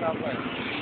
beraber.